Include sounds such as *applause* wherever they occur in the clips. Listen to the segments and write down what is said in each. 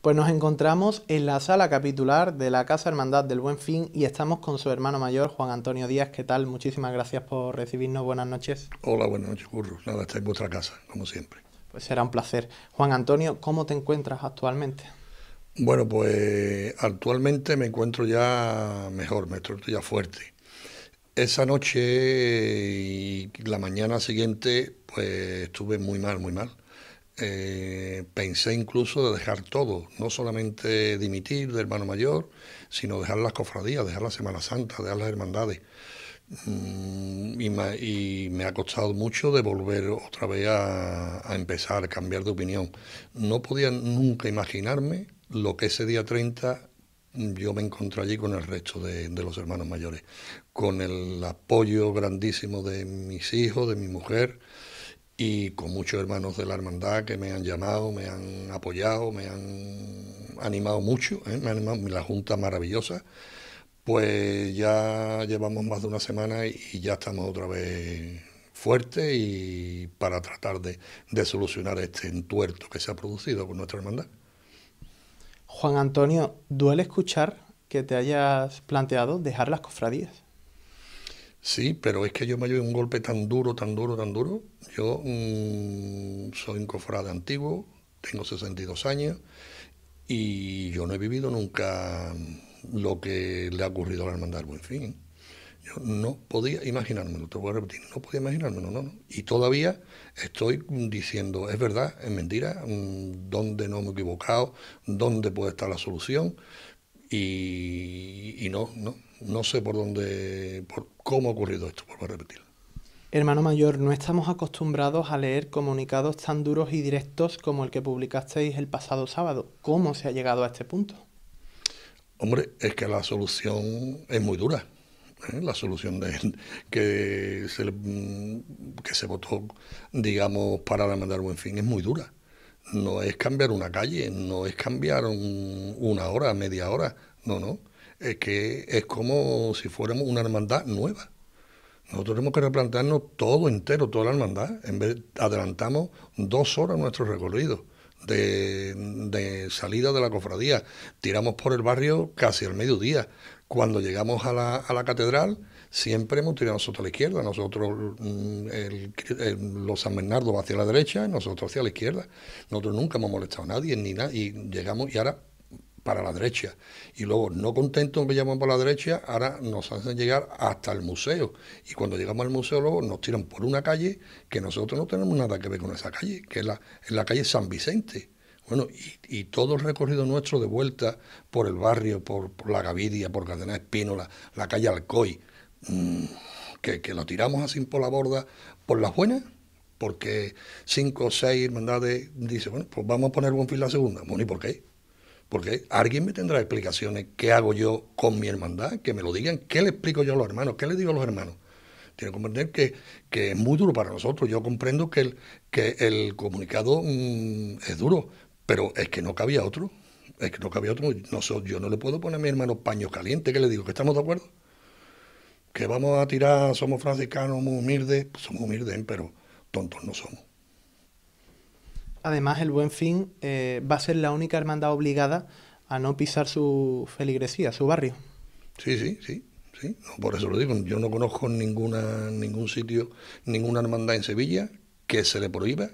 Pues nos encontramos en la sala capitular de la Casa Hermandad del Buen Fin y estamos con su hermano mayor, Juan Antonio Díaz. ¿Qué tal? Muchísimas gracias por recibirnos. Buenas noches. Hola, buenas noches, Curro. Nada, está en vuestra casa, como siempre. Pues será un placer. Juan Antonio, ¿cómo te encuentras actualmente? Bueno, pues actualmente me encuentro ya mejor, me encuentro ya fuerte. Esa noche y la mañana siguiente, pues estuve muy mal, muy mal eh, pensé incluso de dejar todo, no solamente dimitir de hermano mayor, sino dejar las cofradías, dejar la Semana Santa, dejar las hermandades. Mm, y, me, ha costado mucho de volver otra vez a, empezar, cambiar de opinión. No podía nunca imaginarme lo que ese día 30 yo me encontré allí con el resto de, los hermanos mayores, con el apoyo grandísimo de mis hijos, de mi mujer, y con muchos hermanos de la hermandad que me han llamado, me han apoyado, me han animado mucho, ¿eh? me han animado, la junta maravillosa, pues ya llevamos más de una semana y ya estamos otra vez fuertes y para tratar de, de solucionar este entuerto que se ha producido con nuestra hermandad. Juan Antonio, ¿duele escuchar que te hayas planteado dejar las cofradías? Sí, pero es que yo me llevé un golpe tan duro, tan duro, tan duro. Yo mm, soy un cofrade antiguo, tengo 62 años y yo no he vivido nunca lo que le ha ocurrido a la hermandad Buen Fin. Yo no podía imaginármelo, te voy a repetir, no podía imaginármelo, no, no. Y todavía estoy diciendo, es verdad, es mentira, mm, dónde no me he equivocado, dónde puede estar la solución. Y no, no, no sé por dónde, por cómo ha ocurrido esto, vuelvo a repetir. Hermano mayor, no estamos acostumbrados a leer comunicados tan duros y directos como el que publicasteis el pasado sábado. ¿Cómo se ha llegado a este punto? Hombre, es que la solución es muy dura. ¿eh? La solución de, que, se, que se votó, digamos, para la mandar buen fin es muy dura. No es cambiar una calle, no es cambiar una hora, media hora, no, no es que es como si fuéramos una hermandad nueva. Nosotros tenemos que replantearnos todo entero, toda la hermandad. En vez adelantamos dos horas nuestro recorrido de, salida de la cofradía. Tiramos por el barrio casi al mediodía. Cuando llegamos a la, a la catedral, siempre hemos tirado nosotros a la izquierda. Nosotros, mm, los San Bernardo hacia la derecha nosotros hacia la izquierda. Nosotros nunca hemos molestado a nadie ni nada. Y llegamos y ahora para la derecha. Y luego, no contentos que llaman por la derecha, ahora nos hacen llegar hasta el museo. Y cuando llegamos al museo, luego nos tiran por una calle que nosotros no tenemos nada que ver con esa calle, que es la, la calle San Vicente. Bueno, y, todo el recorrido nuestro de vuelta por el barrio, por, la Gavidia, por Cadena Espínola, la calle Alcoy, mm, que, que lo tiramos así por la borda, por las buenas, porque cinco o seis hermandades dicen, bueno, pues vamos a poner buen fin la segunda. Bueno, ¿y por qué? Porque alguien me tendrá explicaciones. ¿Qué hago yo con mi hermandad? Que me lo digan. ¿Qué le explico yo a los hermanos? ¿Qué le digo a los hermanos? Tienen que comprender que, es muy duro para nosotros. Yo comprendo que el, comunicado mm, es duro, pero es que no cabía otro. Es que no cabía otro. Yo no le puedo poner a mi hermano paños calientes. ¿Qué le digo? ¿Que estamos de acuerdo? Que vamos a tirar, somos franciscanos, muy humildes. Pues somos humildes, pero tontos no somos. Además, el Buen Fin eh, va a ser la única hermandad obligada a no pisar su feligresía, su barrio. Sí, sí, sí. sí. por eso lo digo. Yo no conozco ninguna, ningún sitio, ninguna hermandad en Sevilla que se le prohíba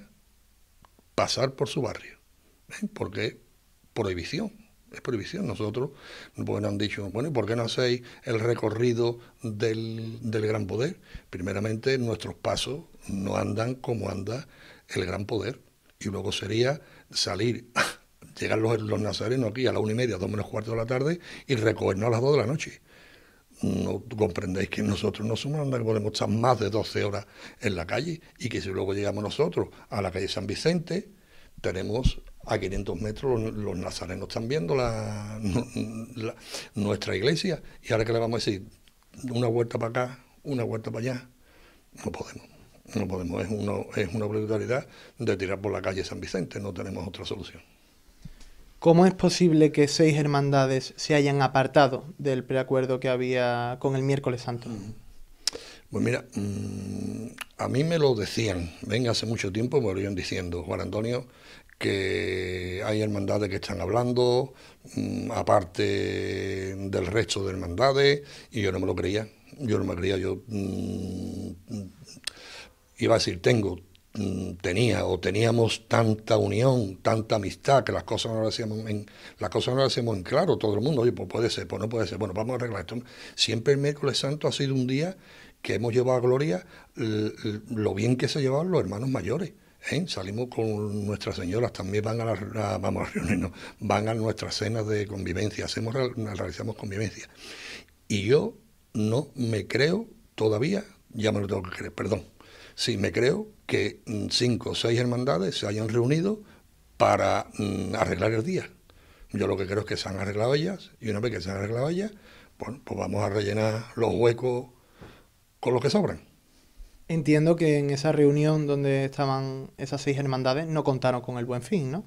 pasar por su barrio. ¿eh? Porque prohibición. Es prohibición. Nosotros bueno, han dicho, bueno, ¿y por qué no hacéis el recorrido del, del gran poder? Primeramente, nuestros pasos no andan como anda el gran poder y luego sería salir, *laughs* llegar los, los nazarenos aquí a la una y media, dos menos cuarto de la tarde y recogernos a las dos de la noche. No comprendéis que nosotros no somos que podemos estar más de 12 horas en la calle y que si luego llegamos nosotros a la calle San Vicente, tenemos a 500 metros los, nazarenos están viendo *laughs* la, nuestra iglesia y ahora que le vamos a decir una vuelta para acá, una vuelta para allá, no podemos. No podemos, es, uno, es una obligatoriedad de tirar por la calle San Vicente, no tenemos otra solución. ¿Cómo es posible que seis hermandades se hayan apartado del preacuerdo que había con el miércoles santo? Pues mira, mm, a mí me lo decían, venga, hace mucho tiempo me lo iban diciendo, Juan Antonio, que hay hermandades que están hablando, mm, aparte del resto de hermandades, y yo no me lo creía. Yo no me creía, yo mm, iba a decir, tengo, mm, tenía o teníamos tanta unión, tanta amistad, que las cosas no las hacíamos en, las cosas no las hacíamos en claro, todo el mundo, oye, pues puede ser, pues no puede ser, bueno, vamos a arreglar esto. Siempre el miércoles santo ha sido un día que hemos llevado a gloria lo bien que se llevaban los hermanos mayores. ¿eh? Salimos con nuestras señoras, también van a las vamos a reunirnos, van a nuestras cenas de convivencia, hacemos, realizamos convivencia. Y yo no me creo todavía, ya me lo tengo que creer, perdón, sí me creo que mm, cinco o seis hermandades se hayan reunido para mm, arreglar el día. Yo lo que creo es que se han arreglado ellas y una vez que se han arreglado ellas, bueno, pues vamos a rellenar los huecos con los que sobran. Entiendo que en esa reunión donde estaban esas seis hermandades no contaron con el buen fin, ¿no?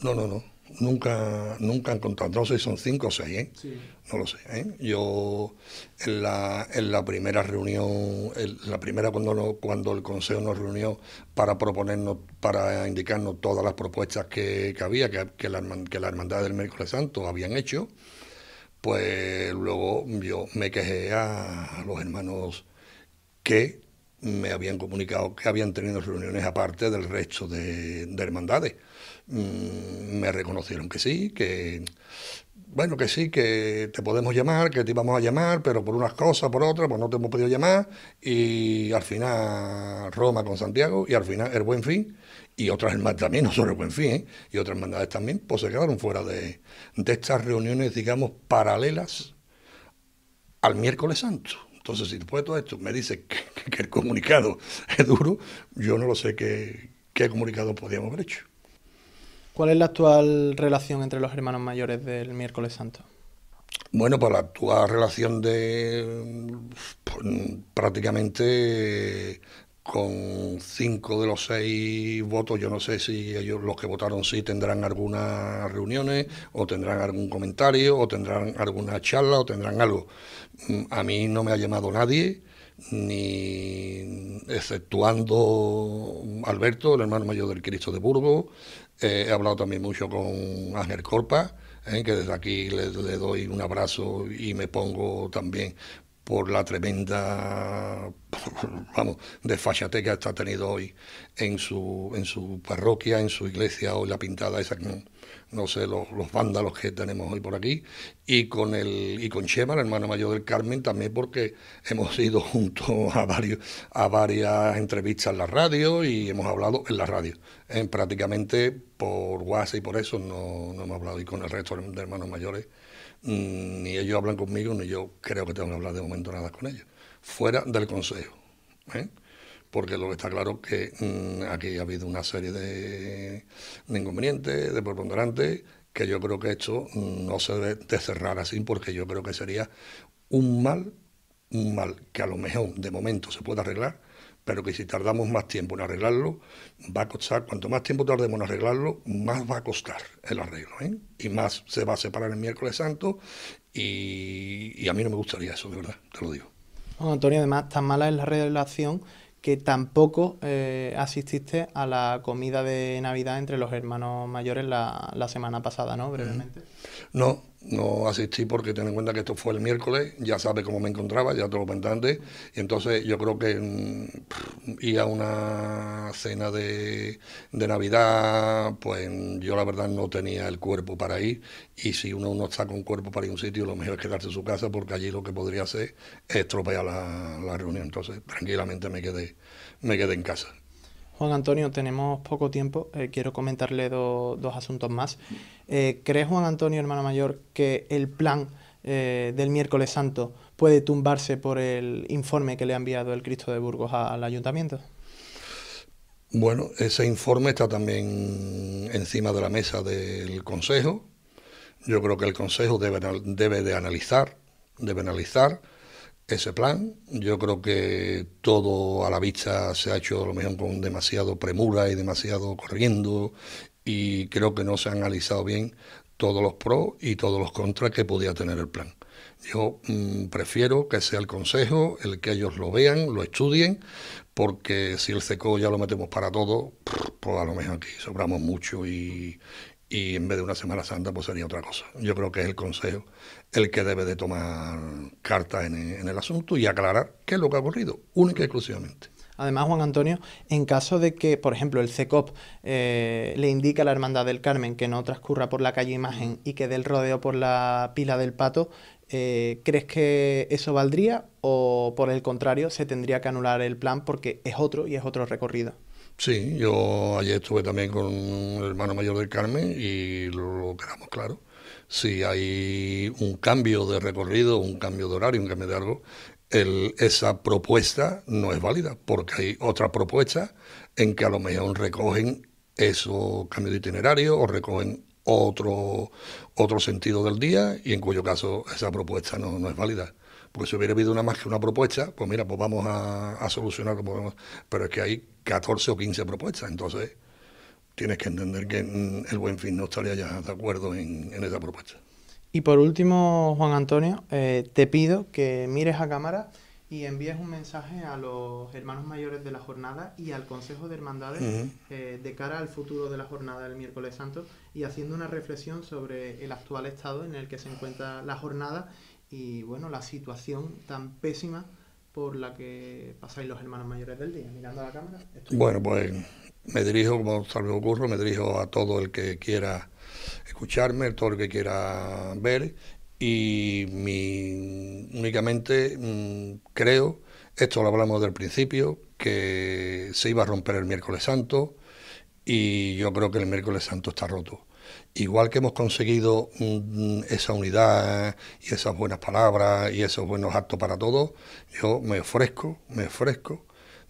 No, no, no. Nunca, nunca han contado. No sé si son cinco o seis, ¿eh? No lo sé. ¿eh? Yo en la, en la primera reunión, la primera cuando, cuando el Consejo nos reunió para proponernos, para indicarnos todas las propuestas que, había, que, que, la, que la Hermandad del Miércoles Santo habían hecho, pues luego yo me quejé a los hermanos que me habían comunicado que habían tenido reuniones aparte del resto de, hermandades. Mm, me reconocieron que sí, que bueno, que sí, que te podemos llamar, que te íbamos a llamar, pero por unas cosas, por otras, pues no te hemos podido llamar. Y al final Roma con Santiago y al final el Buen Fin y otras hermandades también, *laughs* no solo el Buen Fin, ¿eh? y otras hermandades también, pues se quedaron fuera de, estas reuniones, digamos, paralelas al miércoles santo. Entonces, si después de todo esto me dice que, *laughs* el comunicado es duro, yo no lo sé qué, qué comunicado podríamos haber hecho. ¿Cuál es la actual relación entre los hermanos mayores del miércoles santo? Bueno, pues la actual relación de pues, prácticamente con cinco de los seis votos, yo no sé si ellos los que votaron sí tendrán algunas reuniones o tendrán algún comentario o tendrán alguna charla o tendrán algo. Mm, a mí no me ha llamado nadie, ni exceptuando Alberto, el hermano mayor del Cristo de Burgos. Eh, he hablado también mucho con Ángel Corpa, eh, que desde aquí le, doy un abrazo y me pongo también por la tremenda *laughs* vamos desfachatez que ha tenido hoy en su en su parroquia, en su iglesia hoy la pintada esa no sé, los, los, vándalos que tenemos hoy por aquí, y con el y con Chema, el hermano mayor del Carmen, también porque hemos ido *laughs* juntos a varios, a varias entrevistas en la radio y hemos hablado en la radio. En, prácticamente por WhatsApp y por eso no, no hemos hablado y con el resto de hermanos mayores. Ni ellos hablan conmigo, ni yo creo que tengo que hablar de momento nada con ellos. Fuera del consejo. ¿eh? porque lo que está claro es que mm, aquí ha habido una serie de, inconvenientes, de preponderantes, que yo creo que esto mm, no se debe de cerrar así, porque yo creo que sería un mal, un mal que a lo mejor de momento se puede arreglar, pero que si tardamos más tiempo en arreglarlo, va a costar, cuanto más tiempo tardemos en arreglarlo, más va a costar el arreglo, ¿eh? y más se va a separar el miércoles santo, y, y a mí no me gustaría eso, de verdad, te lo digo. Bueno, Antonio, además, tan mala es la relación que tampoco eh, asististe a la comida de Navidad entre los hermanos mayores la, la semana pasada, ¿no? Brevemente. No, no asistí porque ten en cuenta que esto fue el miércoles, ya sabes cómo me encontraba, ya te lo comenté antes, y entonces yo creo que mm, ir a una cena de, de, Navidad, pues yo la verdad no tenía el cuerpo para ir, y si uno no está con cuerpo para ir a un sitio, lo mejor es quedarse en su casa porque allí lo que podría hacer es estropear la, la reunión, entonces tranquilamente me quedé, me quedé en casa. Juan Antonio, tenemos poco tiempo. Eh, quiero comentarle dos asuntos más. Eh, ¿Cree Juan Antonio, hermano mayor, que el plan eh, del miércoles santo puede tumbarse por el informe que le ha enviado el Cristo de Burgos al ayuntamiento? Bueno, ese informe está también encima de la mesa del Consejo. Yo creo que el Consejo debe, debe de analizar, debe analizar ese plan. Yo creo que todo a la vista se ha hecho a lo mejor con demasiado premura y demasiado corriendo y creo que no se han analizado bien todos los pros y todos los contras que podía tener el plan. Yo mm, prefiero que sea el consejo, el que ellos lo vean, lo estudien, porque si el CECO ya lo metemos para todo, pues a lo mejor aquí sobramos mucho y, y en vez de una Semana Santa pues sería otra cosa. Yo creo que es el Consejo el que debe de tomar carta en, el asunto y aclarar qué es lo que ha ocurrido, única y exclusivamente. Además, Juan Antonio, en caso de que, por ejemplo, el CECOP eh, le indique a la Hermandad del Carmen que no transcurra por la calle Imagen y que dé el rodeo por la pila del Pato, eh, ¿crees que eso valdría o por el contrario se tendría que anular el plan porque es otro y es otro recorrido? Sí, yo ayer estuve también con el hermano mayor del Carmen y lo, quedamos claro. Si hay un cambio de recorrido, un cambio de horario, un cambio de algo, esa propuesta no es válida, porque hay otras propuestas en que a lo mejor recogen esos cambios de itinerario o recogen otro, otro sentido del día y en cuyo caso esa propuesta no, no es válida. Porque si hubiera habido una más que una propuesta, pues mira, pues vamos a, a solucionar como podemos. Pero es que hay 14 o 15 propuestas, entonces tienes que entender que el buen fin no estaría ya de acuerdo en, esa propuesta. Y por último, Juan Antonio, eh, te pido que mires a cámara y envíes un mensaje a los hermanos mayores de la jornada y al Consejo de Hermandades eh, de cara al futuro de la jornada del miércoles santo y haciendo una reflexión sobre el actual estado en el que se encuentra la jornada y bueno, la situación tan pésima por la que pasáis los hermanos mayores del día, mirando a la cámara. Bueno, pues me dirijo, como tal vez ocurre, me dirijo a todo el que quiera escucharme, todo el que quiera ver y mi, únicamente mm, creo, esto lo hablamos del principio, que se iba a romper el miércoles santo y yo creo que el miércoles santo está roto igual que hemos conseguido mm, esa unidad y esas buenas palabras y esos buenos actos para todos, yo me ofrezco, me ofrezco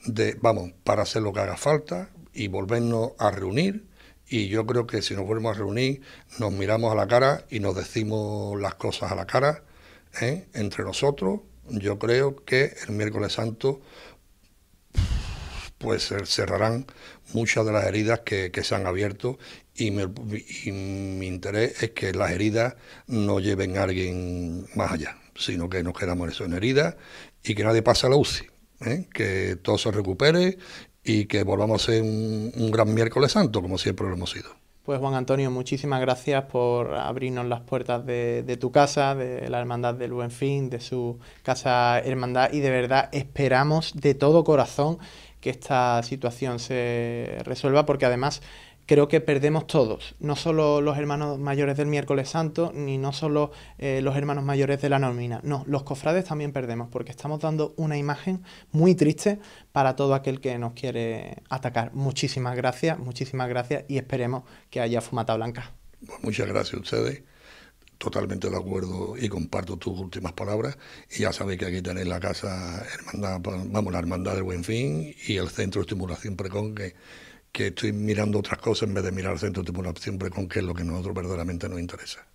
de, vamos, para hacer lo que haga falta y volvernos a reunir. Y yo creo que si nos volvemos a reunir, nos miramos a la cara y nos decimos las cosas a la cara ¿eh? entre nosotros. Yo creo que el miércoles santo pues cerrarán muchas de las heridas que, se han abierto y, mi interés es que las heridas no lleven a alguien más allá, sino que nos quedamos en eso, en heridas y que nadie pase a la UCI, ¿eh? que todo se recupere y que volvamos a ser un, gran miércoles santo, como siempre lo hemos sido. Pues Juan Antonio, muchísimas gracias por abrirnos las puertas de, de, tu casa, de la Hermandad del Buen Fin, de su casa Hermandad y de verdad esperamos de todo corazón que esta situación se resuelva, porque además creo que perdemos todos, no solo los hermanos mayores del miércoles santo, ni no solo eh, los hermanos mayores de la nómina, no, los cofrades también perdemos, porque estamos dando una imagen muy triste para todo aquel que nos quiere atacar. Muchísimas gracias, muchísimas gracias y esperemos que haya fumata blanca. Muchas gracias a ustedes totalmente de acuerdo y comparto tus últimas palabras. Y ya sabéis que aquí tenéis la casa hermandad, vamos, la hermandad del Buen Fin y el centro de estimulación precon que, que estoy mirando otras cosas en vez de mirar el centro de estimulación precon, que es lo que a nosotros verdaderamente nos interesa.